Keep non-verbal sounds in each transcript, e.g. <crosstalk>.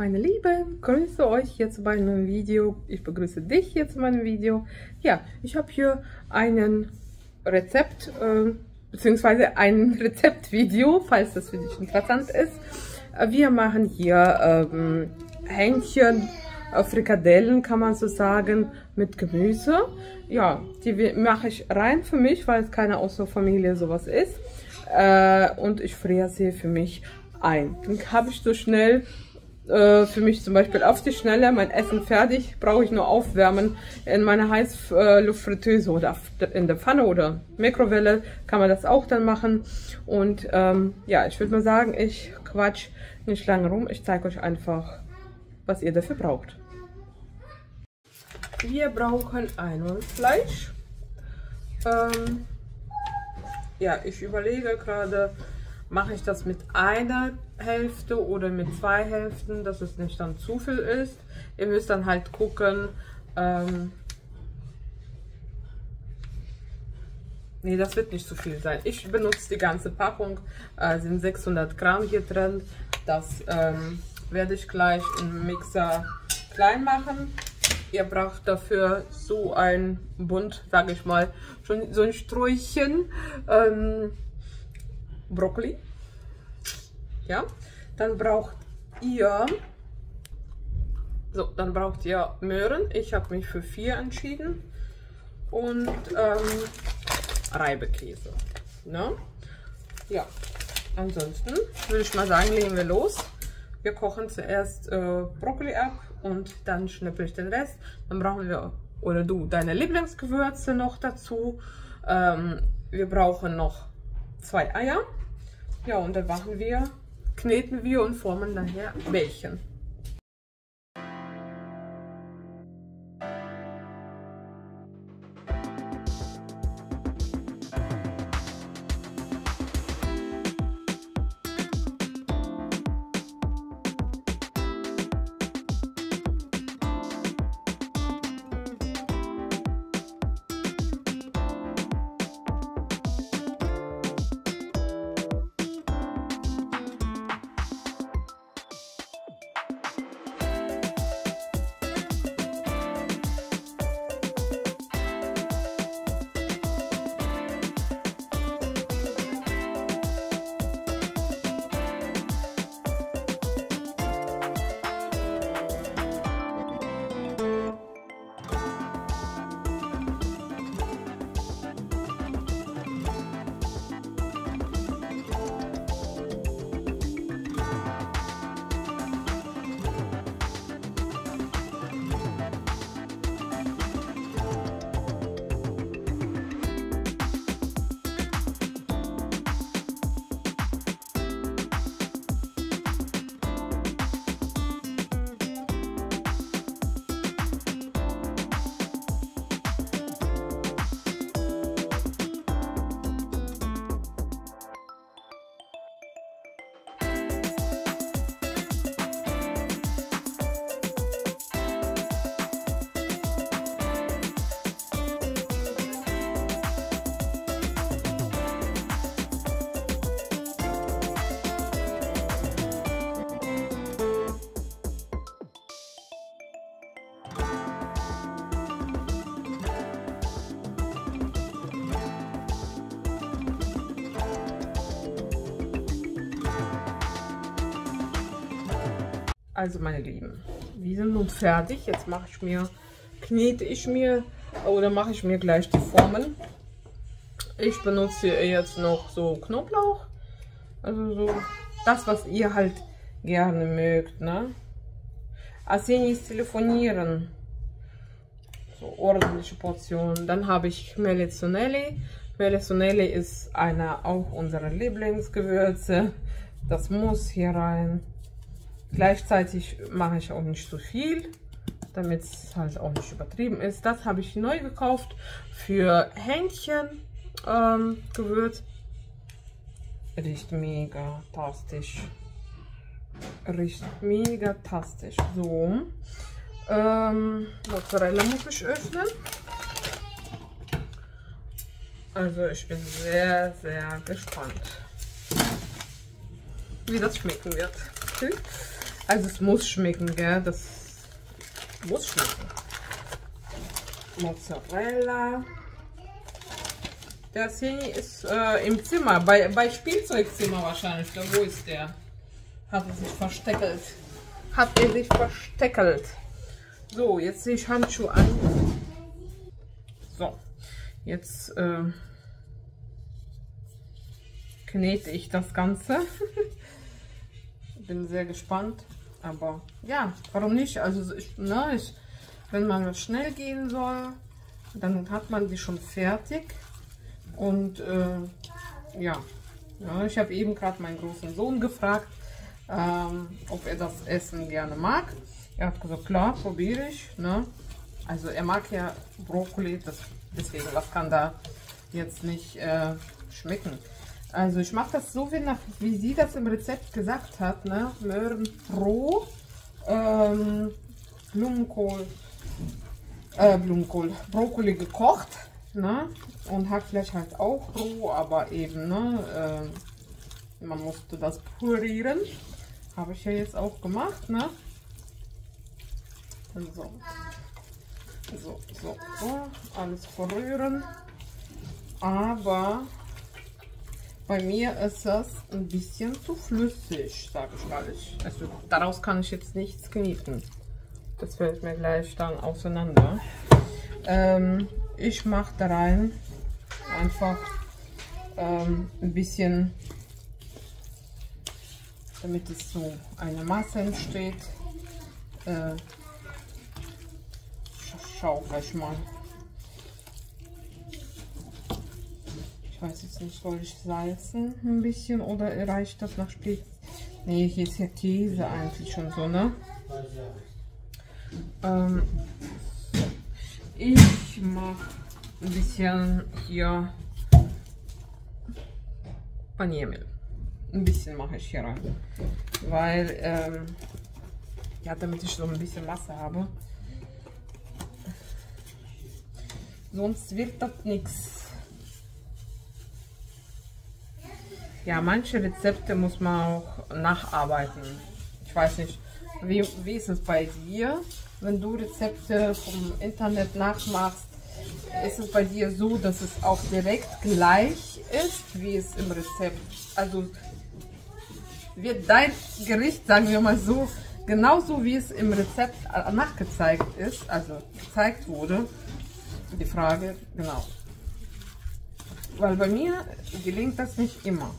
Meine Lieben, grüße euch hier zu meinem Video. Ich begrüße dich hier zu meinem Video. Ja, ich habe hier einen Rezept, äh, beziehungsweise ein <laughs> Rezeptvideo, falls das für dich interessant ist. Wir machen hier ähm, Hähnchen, äh, Frikadellen kann man so sagen, mit Gemüse. Ja, die mache ich rein für mich, weil es keine aus der Familie sowas ist. Äh, und ich friere sie für mich ein. Dann habe ich so schnell äh, für mich zum Beispiel auf die Schnelle mein Essen fertig, brauche ich nur aufwärmen in meiner Heißluftfritteuse oder in der Pfanne oder Mikrowelle kann man das auch dann machen. Und ähm, ja, ich würde mal sagen, ich quatsch nicht lange rum, ich zeige euch einfach, was ihr dafür braucht. Wir brauchen Einhornfleisch. Ähm, ja, ich überlege gerade, mache ich das mit einer Hälfte oder mit zwei Hälften, dass es nicht dann zu viel ist. Ihr müsst dann halt gucken. Ähm nee, das wird nicht zu viel sein. Ich benutze die ganze Packung, äh, sind 600 Gramm hier drin. Das ähm, werde ich gleich im Mixer klein machen. Ihr braucht dafür so ein Bund, sage ich mal, schon so ein Sträuchchen. Ähm, Brokkoli. Ja, dann braucht ihr, so, dann braucht ihr Möhren. Ich habe mich für vier entschieden. Und ähm, Reibekäse. Ne? Ja, ansonsten würde ich mal sagen, legen wir los. Wir kochen zuerst äh, Brokkoli ab und dann schnippel ich den Rest. Dann brauchen wir, oder du, deine Lieblingsgewürze noch dazu. Ähm, wir brauchen noch zwei Eier. Ja, und dann machen wir, kneten wir und formen nachher Bällchen. Also meine Lieben, wir sind nun fertig. Jetzt mache ich mir, knete ich mir oder mache ich mir gleich die Formen. Ich benutze jetzt noch so Knoblauch. Also so das, was ihr halt gerne mögt, ne? Arsenis telefonieren. So ordentliche Portionen. Dann habe ich Melizonelli. Melizonelli ist einer auch unserer Lieblingsgewürze. Das muss hier rein. Gleichzeitig mache ich auch nicht zu so viel, damit es halt auch nicht übertrieben ist. Das habe ich neu gekauft für Hähnchen ähm, Gewürz. Riecht mega tastisch. Riecht mega tastisch. So. Ähm, Mozzarella muss ich öffnen. Also ich bin sehr, sehr gespannt, wie das schmecken wird. Okay. Also es muss schmecken, gell? Das muss schmecken. Mozzarella. Der Seni ist äh, im Zimmer, bei, bei Spielzeugzimmer wahrscheinlich. Da, wo ist der? Hat er sich versteckelt. Hat er sich versteckelt. So, jetzt sehe ich Handschuhe an. So, jetzt äh, knete ich das Ganze. <laughs> Bin sehr gespannt. Aber ja, warum nicht? Also ich, ne, ich, wenn man schnell gehen soll, dann hat man die schon fertig. Und äh, ja. ja, ich habe eben gerade meinen großen Sohn gefragt, ähm, ob er das Essen gerne mag. Er hat gesagt, klar, probiere ich. Ne? Also er mag ja Brokkoli, das, deswegen, was kann da jetzt nicht äh, schmecken? Also ich mache das so, wie, nach, wie sie das im Rezept gesagt hat. Ne? Möhren roh, ähm, Blumenkohl, äh, Blumenkohl, Brokkoli gekocht ne? und Hackfleisch halt auch roh, aber eben, ne? Äh, man musste das purieren. Habe ich ja jetzt auch gemacht, ne? So. So, so, so, alles verrühren. Aber bei mir ist das ein bisschen zu flüssig, sage ich ehrlich. Also daraus kann ich jetzt nichts kneten. Das fällt mir gleich dann auseinander. Ähm, ich mache da rein einfach ähm, ein bisschen, damit es so eine Masse entsteht. Äh, schau gleich mal. Ich weiß jetzt nicht, soll ich salzen ein bisschen oder reicht das nach Spitz? Ne, hier ist ja Käse eigentlich schon so, ne? Ähm, ich mache ein bisschen hier Paniermehl. Ein bisschen mache ich hier rein. Weil, ähm, ja, damit ich so ein bisschen Masse habe. Sonst wird das nichts. Ja, manche Rezepte muss man auch nacharbeiten. Ich weiß nicht, wie, wie ist es bei dir? Wenn du Rezepte vom Internet nachmachst, ist es bei dir so, dass es auch direkt gleich ist, wie es im Rezept. Also wird dein Gericht, sagen wir mal so, genauso wie es im Rezept nachgezeigt ist, also gezeigt wurde. Die Frage, genau. Weil bei mir gelingt das nicht immer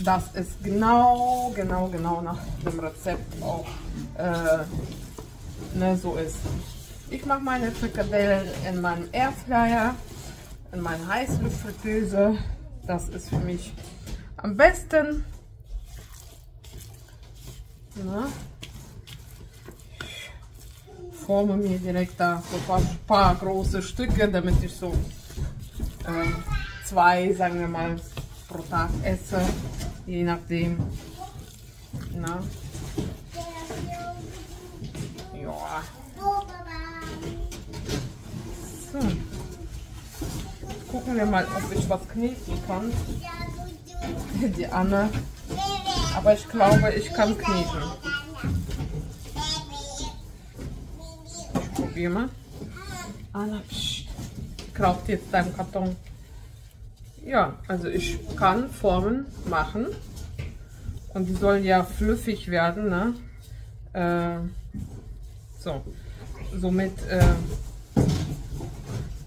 dass es genau, genau, genau nach dem Rezept auch äh, ne, so ist. Ich mache meine Frikadellen in meinem Airfryer, in meiner Heißluftfritteuse. Das ist für mich am besten. Na? Ich forme mir direkt da so ein paar, paar große Stücke, damit ich so äh, zwei, sagen wir mal, pro Tag esse je nachdem. Na? Ja. So. Gucken wir mal, ob ich was kneten kann. Die Anne. Aber ich glaube, ich kann kneten. Ich probiere mal. Anna, psch, kauft jetzt deinen Karton. Ja, also ich kann Formen machen und die sollen ja flüssig werden, ne? Äh, so, somit äh,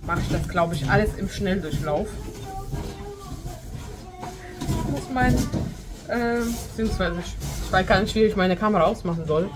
mache ich das, glaube ich, alles im Schnelldurchlauf. Ich muss mein, äh, beziehungsweise ich weiß gar nicht, wie ich meine Kamera ausmachen soll.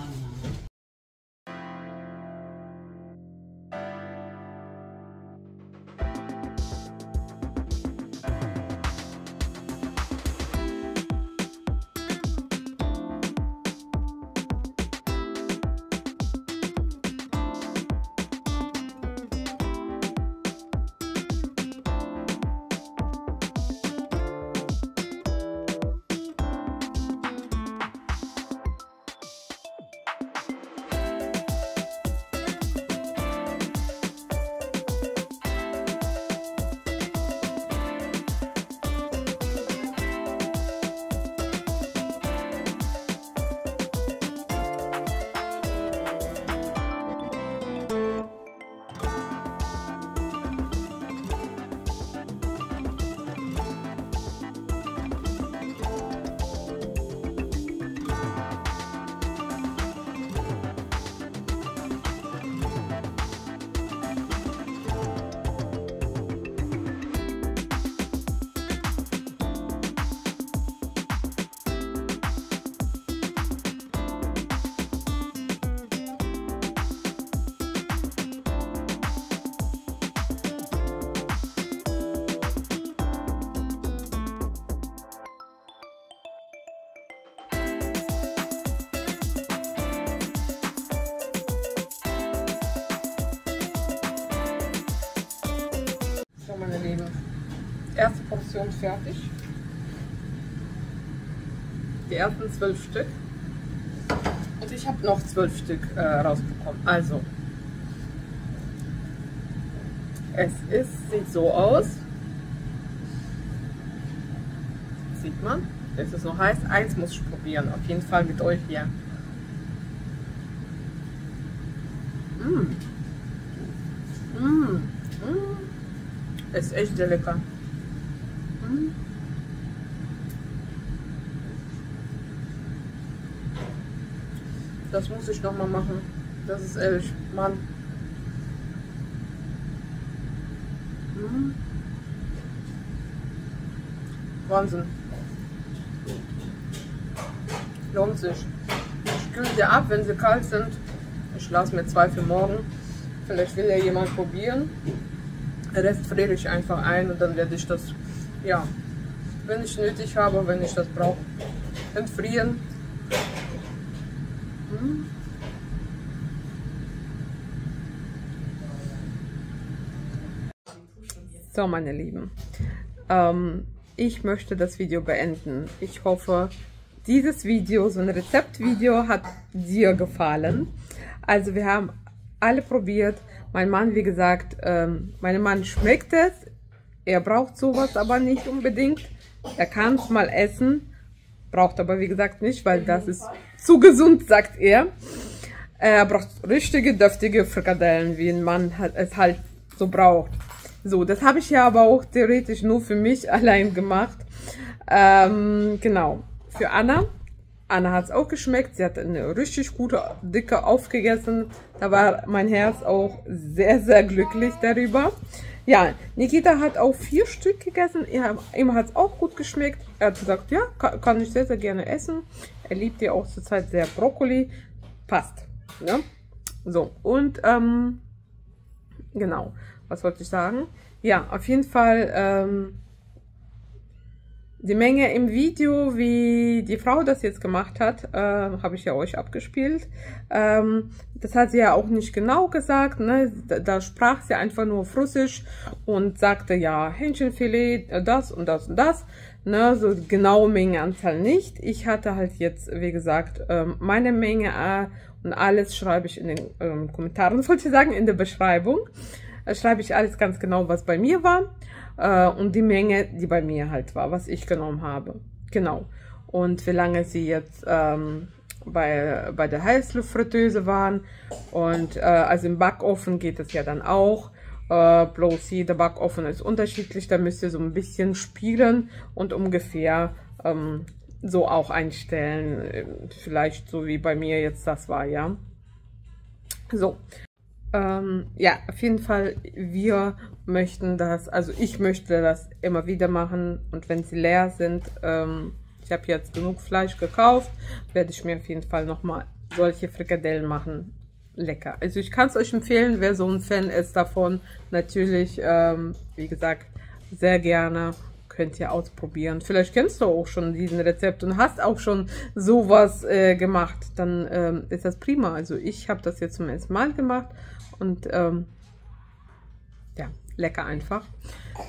Erste Portion fertig. Die ersten zwölf Stück. Und ich habe noch zwölf Stück äh, rausbekommen. Also, es ist, sieht so aus. Sieht man. Es ist noch heiß. Eins muss ich probieren. Auf jeden Fall mit euch hier. Mmh. Mmh. Mmh. Ist echt sehr lecker. Mmh. Das muss ich noch mal machen. Das ist ehrlich, Mann. Mmh. Wahnsinn. Lohnt sich. Ich kühle sie ab, wenn sie kalt sind. Ich lasse mir zwei für morgen. Vielleicht will ja jemand probieren. Rest friere ich einfach ein und dann werde ich das, ja, wenn ich nötig habe, wenn ich das brauche, entfrieren. Hm. So, meine Lieben, ähm, ich möchte das Video beenden. Ich hoffe, dieses Video, so ein Rezeptvideo, hat dir gefallen. Also wir haben alle probiert. Mein Mann, wie gesagt, ähm, mein Mann schmeckt es. Er braucht sowas aber nicht unbedingt. Er kann es mal essen, braucht aber wie gesagt nicht, weil das ist zu gesund, sagt er. Er braucht richtige, dürftige Frikadellen, wie ein Mann es halt so braucht. So, das habe ich ja aber auch theoretisch nur für mich <laughs> allein gemacht. Ähm, genau. Für Anna Anna hat es auch geschmeckt. Sie hat eine richtig gute, dicke aufgegessen. Da war mein Herz auch sehr, sehr glücklich darüber. Ja, Nikita hat auch vier Stück gegessen. Ja, ihm hat es auch gut geschmeckt. Er hat gesagt, ja, kann, kann ich sehr, sehr gerne essen. Er liebt ja auch zurzeit sehr Brokkoli. Passt. Ne? So, und ähm, genau, was wollte ich sagen? Ja, auf jeden Fall ähm, die Menge im Video, wie die Frau das jetzt gemacht hat, äh, habe ich ja euch abgespielt. Ähm, das hat sie ja auch nicht genau gesagt. Ne? Da, da, sprach sie einfach nur auf Russisch und sagte ja Hähnchenfilet, äh, das und das und das. Ne? So genaue Mengeanzahl nicht. Ich hatte halt jetzt, wie gesagt, ähm, meine Menge äh, und alles schreibe ich in den ähm, Kommentaren, <laughs> wollte ich sagen, in der Beschreibung. Da schreibe ich alles ganz genau, was bei mir war äh, und die Menge, die bei mir halt war, was ich genommen habe. Genau. Und wie lange sie jetzt ähm, bei, bei der Heißluftfritteuse waren. Und äh, also im Backofen geht es ja dann auch. Äh, bloß jeder Backofen ist unterschiedlich. Da müsst ihr so ein bisschen spielen und ungefähr ähm, so auch einstellen. Vielleicht so wie bei mir jetzt das war, ja. So. Ähm, ja, auf jeden Fall, wir möchten das, also ich möchte das immer wieder machen und wenn sie leer sind, ähm, ich habe jetzt genug Fleisch gekauft, werde ich mir auf jeden Fall nochmal solche Frikadellen machen. Lecker. Also ich kann es euch empfehlen, wer so ein Fan ist davon, natürlich, ähm, wie gesagt, sehr gerne könnt ihr ausprobieren. Vielleicht kennst du auch schon diesen Rezept und hast auch schon sowas äh, gemacht, dann ähm, ist das prima. Also ich habe das jetzt zum ersten Mal gemacht und ähm, lecker einfach.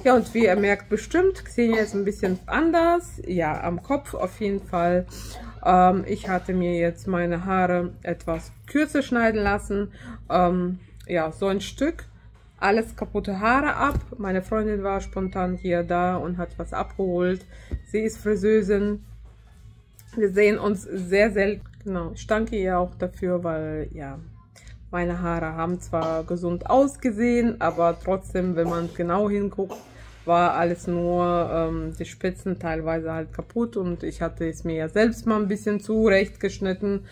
Ja, und wie ihr merkt bestimmt, Xenia ist ein bisschen anders. Ja, am Kopf auf jeden Fall. Ähm, ich hatte mir jetzt meine Haare etwas kürzer schneiden lassen. Ähm, ja, so ein Stück. Alles kaputte Haare ab. Meine Freundin war spontan hier da und hat was abgeholt. Sie ist Friseusin. Wir sehen uns sehr selten. Genau, ich danke ihr auch dafür, weil ja, meine Haare haben zwar gesund ausgesehen, aber trotzdem, wenn man genau hinguckt, war alles nur ähm, die Spitzen teilweise halt kaputt und ich hatte es mir ja selbst mal ein bisschen zurecht geschnitten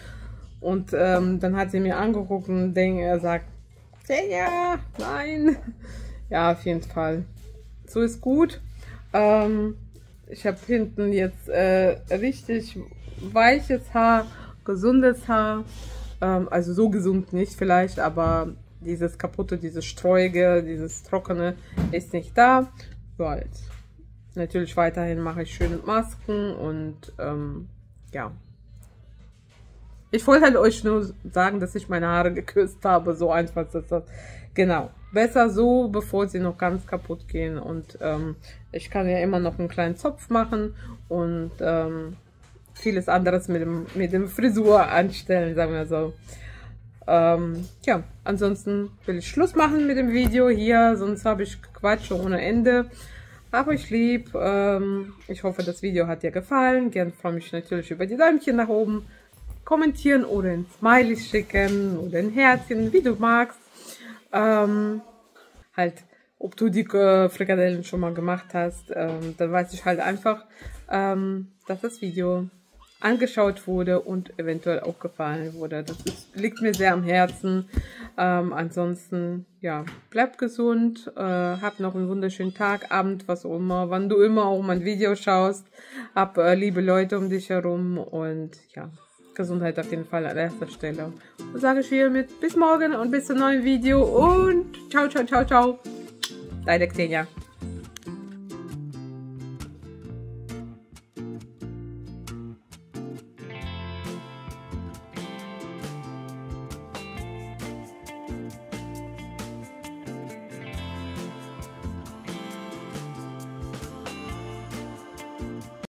und ähm, dann hat sie mir angeguckt und denk, er sagt, ja, nein. Ja, auf jeden Fall. So ist gut. Ähm, ich habe hinten jetzt äh, richtig weiches Haar, gesundes Haar. Ähm, also so gesund nicht vielleicht, aber dieses kaputte, dieses streuige, dieses trockene ist nicht da. So halt. Natürlich weiterhin mache ich schöne Masken und ähm, ja. Ich wollte halt euch nur sagen, dass ich meine Haare geküsst habe. So einfach ist das. Genau. besser so, bevor sie noch ganz kaputt gehen. Und ähm, ich kann ja immer noch einen kleinen Zopf machen und ähm, vieles anderes mit dem, mit dem Frisur anstellen, sagen wir so. Ähm, ja, ansonsten will ich Schluss machen mit dem Video hier, sonst habe ich Quatsch ohne Ende. Aber ich lieb. Ähm, ich hoffe, das Video hat dir gefallen. Gern freue mich natürlich über die Däumchen nach oben. Kommentieren oder ein Smiley schicken oder ein Herzchen, wie du magst. Ähm, halt, ob du die äh, Frikadellen schon mal gemacht hast. Ähm, dann weiß ich halt einfach, ähm, dass das Video angeschaut wurde und eventuell auch gefallen wurde. Das ist, liegt mir sehr am Herzen. Ähm, ansonsten, ja, bleib gesund, äh, hab noch einen wunderschönen Tag, Abend, was auch immer, wann du immer auch mein Video schaust. Hab äh, liebe Leute um dich herum und ja, Gesundheit auf jeden Fall an erster Stelle. Und sage ich hiermit bis morgen und bis zum neuen Video und ciao, ciao, ciao, ciao. Deine Xenia.